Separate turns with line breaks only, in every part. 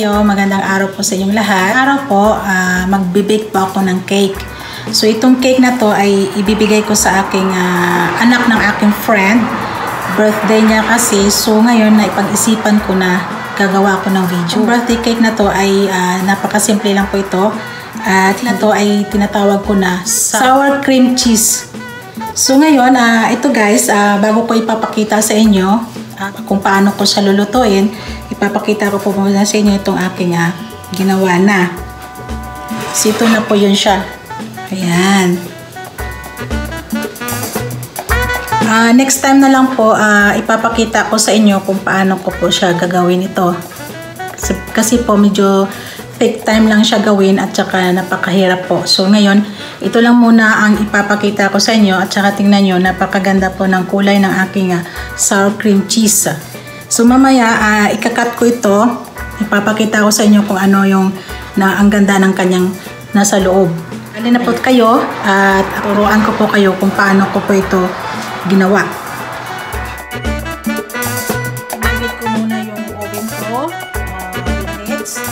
kayo? Magandang araw po sa inyong lahat. Araw po, uh, magbe-bake po ako ng cake. So itong cake na to ay ibibigay ko sa aking uh, anak ng aking friend. Birthday niya kasi. So ngayon na ipag-isipan ko na gagawa ko ng video. Yung birthday cake na to ay uh, napakasimple lang po ito. At uh, ito ay tinatawag ko na sour cream cheese. So ngayon, uh, ito guys, uh, bago ko ipapakita sa inyo uh, kung paano ko siya lulutuin, ipapakita ko po muna sa inyo itong aking uh, ginawa na. So ito na po yun siya. Ayan. Uh, next time na lang po, uh, ipapakita ko sa inyo kung paano ko po siya gagawin ito. Kasi, kasi po medyo fake time lang siya gawin at saka napakahirap po. So ngayon, ito lang muna ang ipapakita ko sa inyo at saka tingnan nyo, napakaganda po ng kulay ng aking uh, sour cream cheese. So mamaya, uh, ikakat ko ito. Ipapakita ko sa inyo kung ano yung na ang ganda ng kanyang nasa loob. Alin na kayo at turuan ko po kayo kung paano ko po ito ginawa. Ginamit ko muna yung oven ko, uh.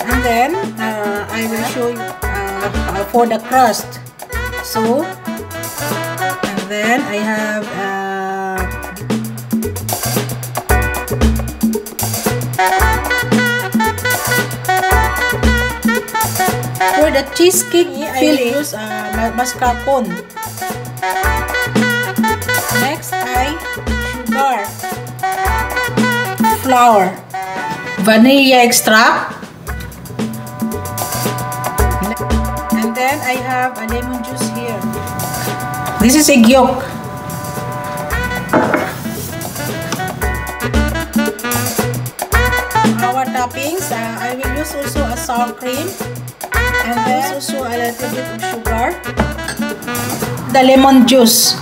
And then, uh, I will show you uh, for the crust. So, and then I have uh, the cheesecake, I will use uh, mascarpone. Next ay sugar, flour, vanilla extract, and then I have a lemon juice here. This is egg yolk. Our toppings, uh, I will use also a sour cream and then also a little bit of sugar. The lemon juice.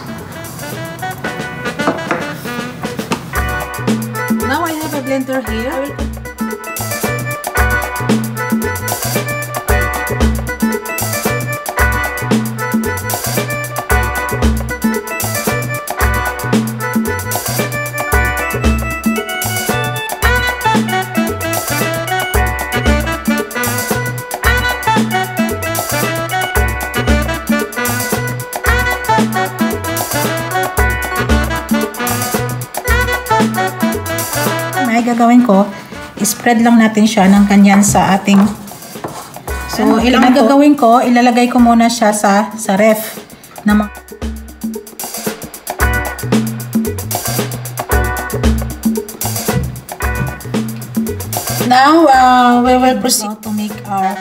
Now I have a blender here. Gagawin ko, spread lang natin siya ng kanyan sa ating So, ilang gagawin ko, ilalagay ko muna siya sa sa ref na Now, uh, we will proceed to make our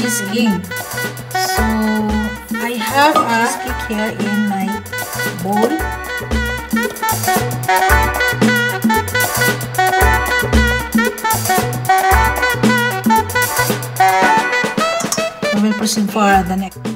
cheesecake. So, I have a cheesecake here in my bowl. For the next.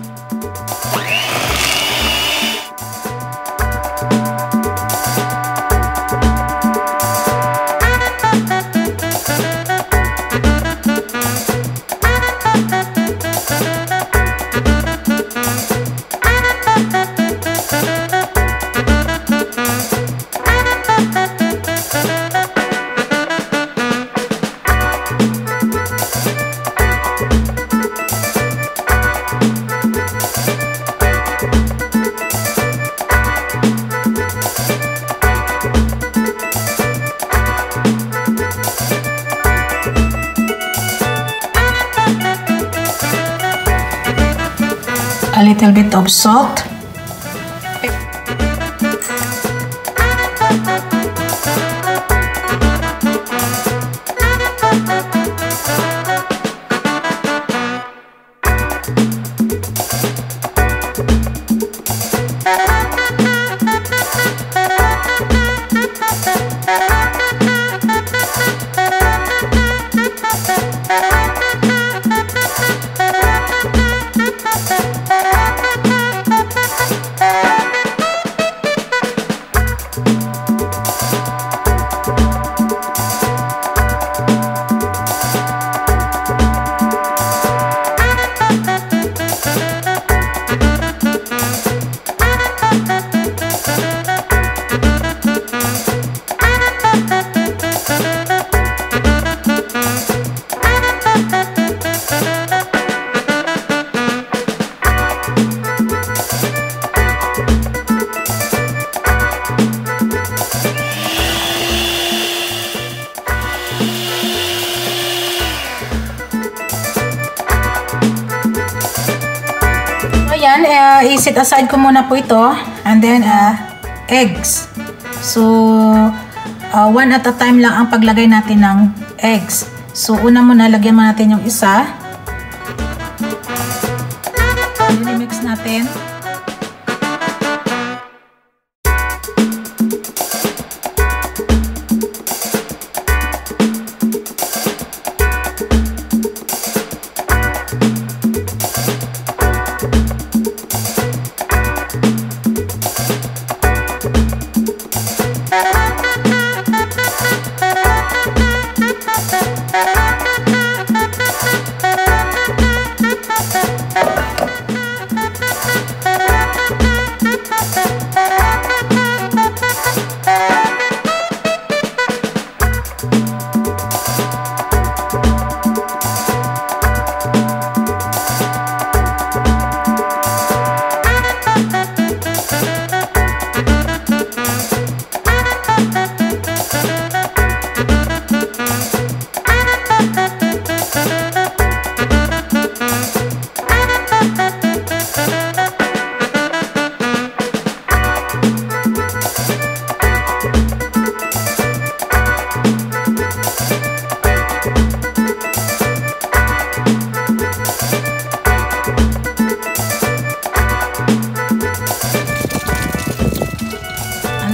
A little bit of salt uh, i-set aside ko muna po ito. And then, uh, eggs. So, uh, one at a time lang ang paglagay natin ng eggs. So, una muna, lagyan mo natin yung isa. I-mix natin.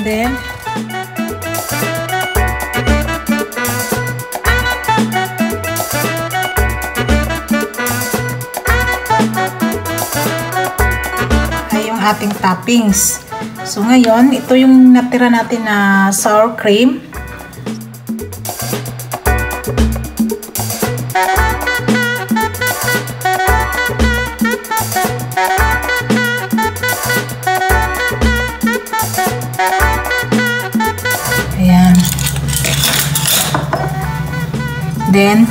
Then ay yung ating toppings. So ngayon, ito yung natira natin na sour cream. Then,